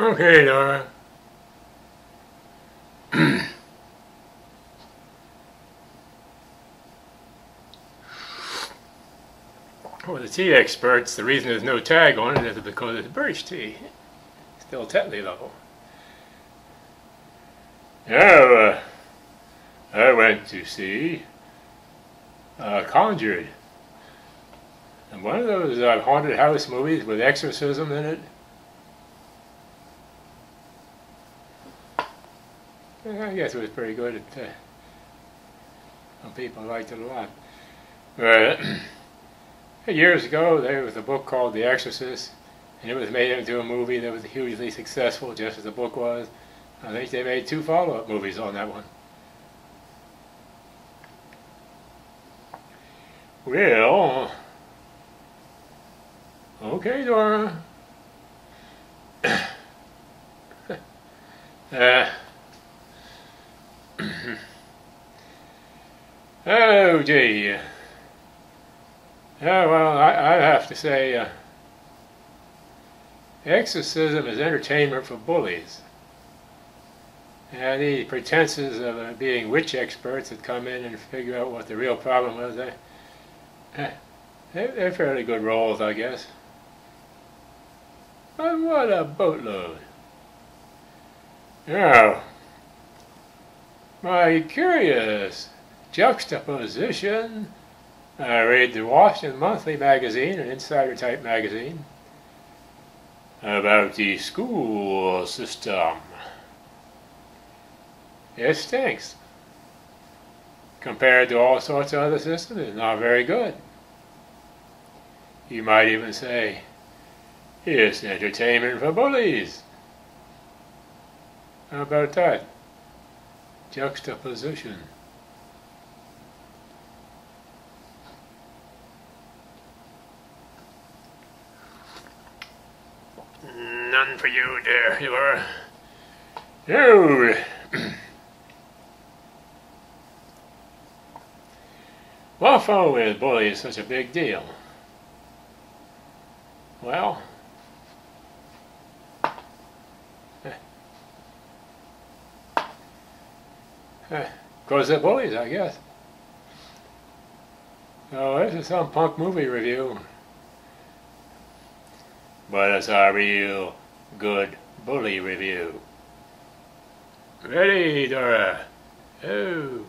Okay, Dora. For the tea experts, the reason there's no tag on it is because it's birch tea. Still Tetley level. Yeah, uh, I went to see uh, Conjuring. And one of those uh, haunted house movies with exorcism in it. I guess it was pretty good. It, uh, some people liked it a lot. But years ago, there was a book called The Exorcist, and it was made into a movie that was hugely successful, just as the book was. I think they made two follow-up movies on that one. Well, okay, Dora. uh, oh, gee. Yeah, well, I, I have to say, uh, exorcism is entertainment for bullies. And the pretenses of uh, being witch experts that come in and figure out what the real problem was, they, they're, fairly good roles, I guess. But what a boatload. Now, my curious juxtaposition I read the Washington Monthly magazine, an insider type magazine, about the school system. It stinks. Compared to all sorts of other systems, it's not very good. You might even say, it's entertainment for bullies. How about that? Juxtaposition. None for you, dear. You are. No. what for is such a big deal? Well, because they're bullies, I guess. So this is some punk movie review. But it's a real good bully review. Ready, Dora? Oh.